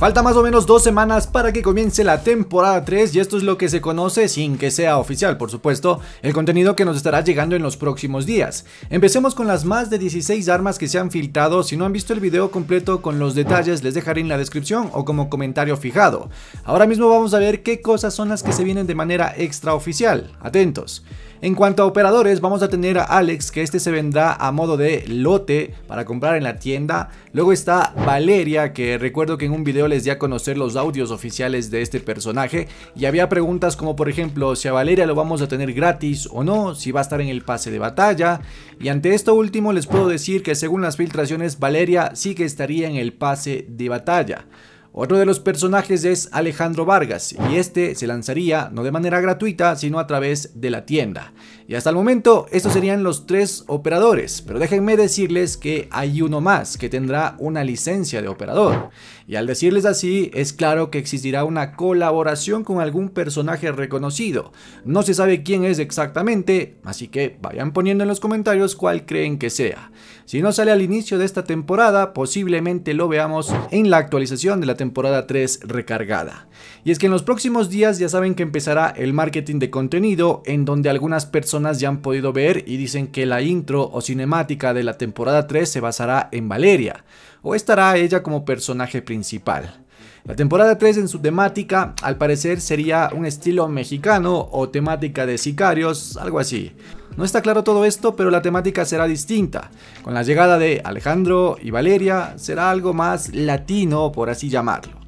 Falta más o menos dos semanas para que comience la temporada 3 y esto es lo que se conoce sin que sea oficial, por supuesto, el contenido que nos estará llegando en los próximos días. Empecemos con las más de 16 armas que se han filtrado, si no han visto el video completo con los detalles les dejaré en la descripción o como comentario fijado. Ahora mismo vamos a ver qué cosas son las que se vienen de manera extraoficial, atentos. En cuanto a operadores, vamos a tener a Alex, que este se vendrá a modo de lote para comprar en la tienda. Luego está Valeria, que recuerdo que en un video les di a conocer los audios oficiales de este personaje. Y había preguntas como por ejemplo, si a Valeria lo vamos a tener gratis o no, si va a estar en el pase de batalla. Y ante esto último les puedo decir que según las filtraciones, Valeria sí que estaría en el pase de batalla. Otro de los personajes es Alejandro Vargas y este se lanzaría no de manera gratuita sino a través de la tienda. Y hasta el momento estos serían los tres operadores, pero déjenme decirles que hay uno más que tendrá una licencia de operador. Y al decirles así es claro que existirá una colaboración con algún personaje reconocido. No se sabe quién es exactamente, así que vayan poniendo en los comentarios cuál creen que sea. Si no sale al inicio de esta temporada, posiblemente lo veamos en la actualización de la temporada 3 recargada. Y es que en los próximos días ya saben que empezará el marketing de contenido en donde algunas personas ya han podido ver y dicen que la intro o cinemática de la temporada 3 se basará en Valeria o estará ella como personaje principal. La temporada 3 en su temática al parecer sería un estilo mexicano o temática de sicarios, algo así. No está claro todo esto, pero la temática será distinta. Con la llegada de Alejandro y Valeria será algo más latino, por así llamarlo.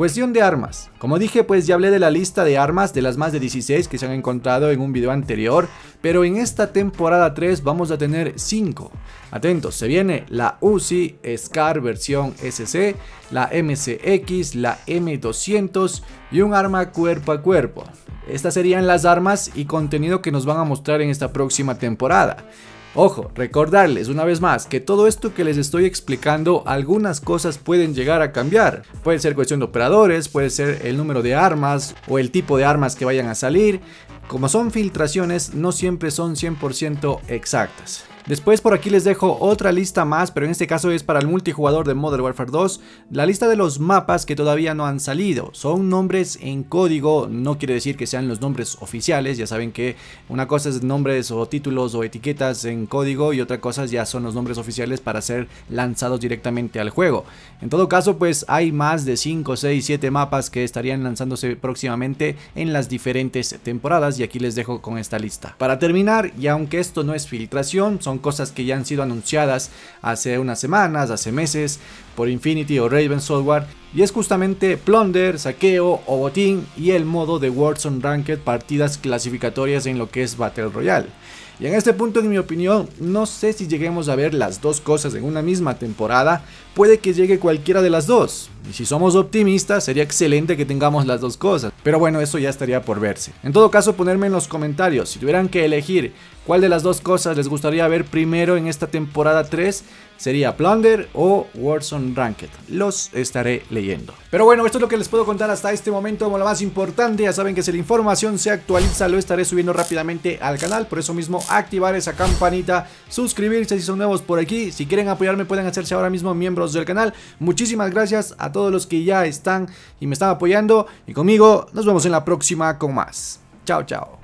Cuestión de armas. Como dije, pues ya hablé de la lista de armas de las más de 16 que se han encontrado en un video anterior, pero en esta temporada 3 vamos a tener 5. Atentos, se viene la Uzi Scar versión SC, la MCX, la M200 y un arma cuerpo a cuerpo. Estas serían las armas y contenido que nos van a mostrar en esta próxima temporada. Ojo, recordarles una vez más que todo esto que les estoy explicando, algunas cosas pueden llegar a cambiar. Puede ser cuestión de operadores, puede ser el número de armas o el tipo de armas que vayan a salir. Como son filtraciones, no siempre son 100% exactas. Después por aquí les dejo otra lista más, pero en este caso es para el multijugador de Modern Warfare 2, la lista de los mapas que todavía no han salido. Son nombres en código, no quiere decir que sean los nombres oficiales, ya saben que una cosa es nombres o títulos o etiquetas en código y otra cosa ya son los nombres oficiales para ser lanzados directamente al juego. En todo caso, pues hay más de 5, 6, 7 mapas que estarían lanzándose próximamente en las diferentes temporadas y aquí les dejo con esta lista. Para terminar, y aunque esto no es filtración, son cosas que ya han sido anunciadas hace unas semanas, hace meses, por Infinity o Raven Software, y es justamente Plunder, Saqueo o Botín y el modo de Warzone Ranked partidas clasificatorias en lo que es Battle Royale. Y en este punto, en mi opinión, no sé si lleguemos a ver las dos cosas en una misma temporada, puede que llegue cualquiera de las dos. Y si somos optimistas, sería excelente que tengamos las dos cosas. Pero bueno, eso ya estaría por verse. En todo caso, ponerme en los comentarios, si tuvieran que elegir cuál de las dos cosas les gustaría ver primero en esta temporada 3, sería Plunder o Warzone Ranked. Los estaré leyendo. Pero bueno, esto es lo que les puedo contar hasta este momento como lo más importante. Ya saben que si la información se actualiza, lo estaré subiendo rápidamente al canal. Por eso mismo, activar esa campanita, suscribirse si son nuevos por aquí. Si quieren apoyarme, pueden hacerse ahora mismo miembros del canal. Muchísimas gracias a todos los que ya están y me están apoyando. Y conmigo, nos vemos en la próxima con más. Chao, chao.